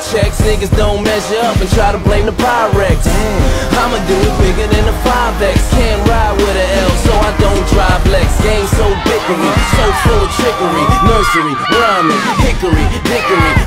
time I check, niggas don't measure up and try to blame the Pyrex. I'ma do it bigger than a 5X. Can't ride with a L, so I don't drive Lex. Game so bickery, so full of trickery. Nursery, rhyming, hickory, dickory.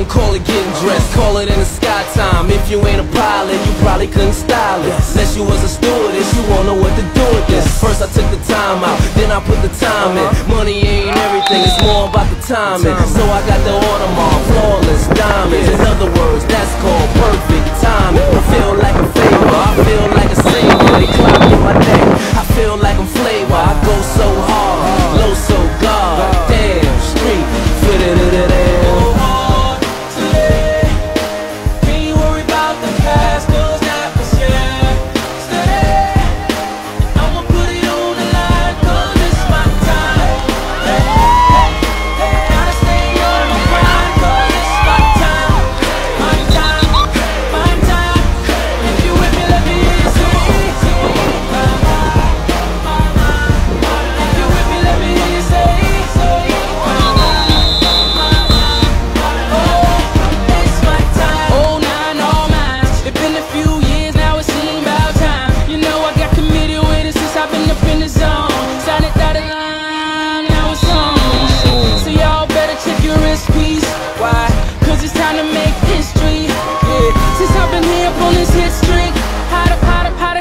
Don't call it getting dressed, call it in the sky time. If you ain't a pilot, you probably couldn't style it. Unless you was a stewardess, you won't know what to do with this. First I took the time out, then I put the time in. Uh-huh. Money ain't everything, it's more about the timing. So I got the Audemars, flawless diamonds. In other words, that's called perfect timing.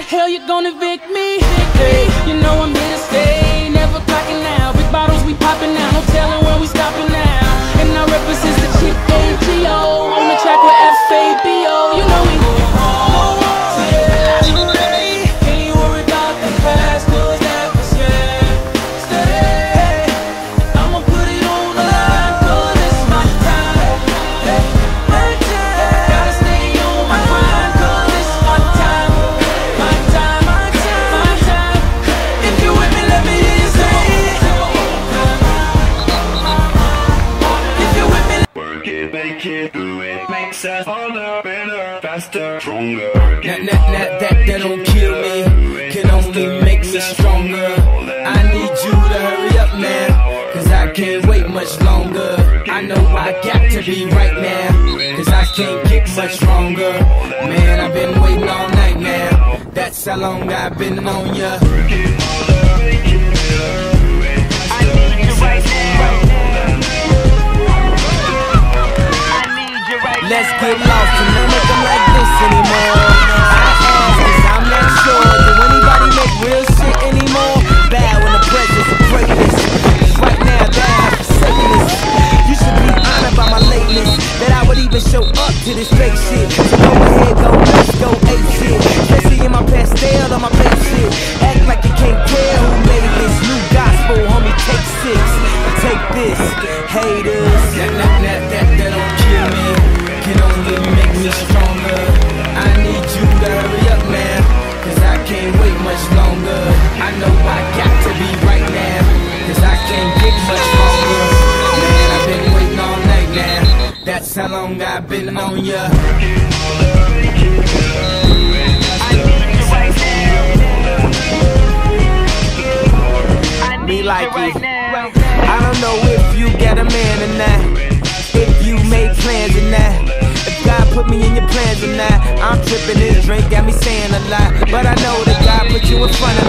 Hell you gonna evict me? Make it, do it. Makes us harder, better, faster, stronger. That, that, that, that, that don't kill me, can only make us stronger. I need you to hurry up now, cause I can't wait much longer. I know I got to be right now, cause I can't get much stronger. Man, I've been waiting all night now, that's how long I've been on ya. Let's get lost and not make them like this anymore. I I'm not sure. Do anybody make real shit anymore? Bad when the presence of greatness. Right now, that. You should be honored by my lateness. That I would even show up to this fake shit. Go ahead, go, let's go, ape shit. Especially in my pastel on my fake shit. Act like you can't care who made this new gospel, homie. Take six, take this, haters. How long I've been on ya. Like it. I don't know if you got a man or not. If you made plans or not. If God put me in your plans or not. I'm tripping this drink, got me saying a lot. But I know that God put you in front of me.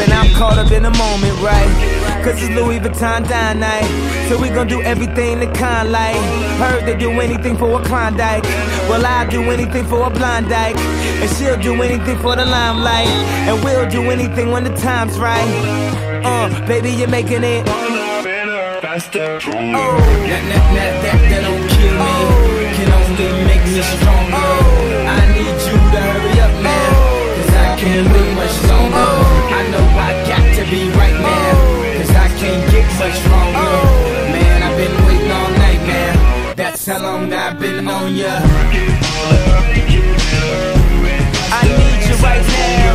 I'm I'm caught up in the moment, right? Cause it's Louis Vuitton dine night. So we gon' do everything the kind like. Heard they do anything for a Klondike. Well, I'll do anything for a blind dyke. And she'll do anything for the limelight. And we'll do anything when the time's right. Uh, baby, you're making it. Faster, stronger. Oh, that, that, that, that, that don't kill me. Can only make me stronger. I need you to hurry up now. Can't wait much longer. I know I got to be right now. Cause I can't get much longer. Man, I've been waiting all night now. That's how long I've been on ya. I need you right now.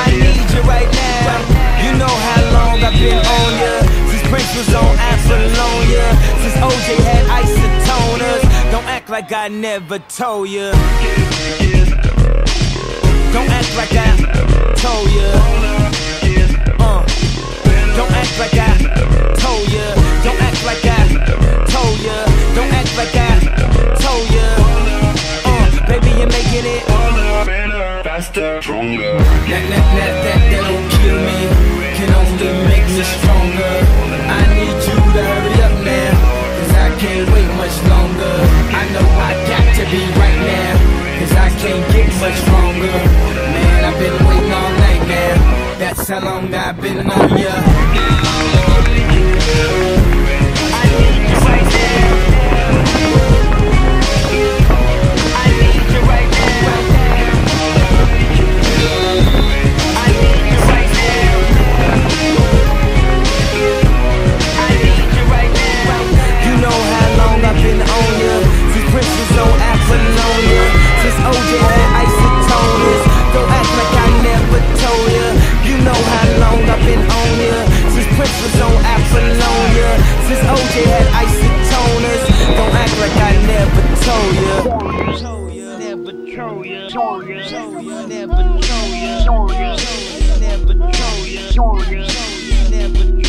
I need you right now. You know how long I've been on ya. Since Prince was on like I never told ya. Don't act like I told ya. Uh. Don't act like I told ya. Don't act like I told ya. Don't act like I told ya. Uh, baby, you're making it. Better, faster, stronger. How long I've been on ya Never told ya. Never told ya. Never told ya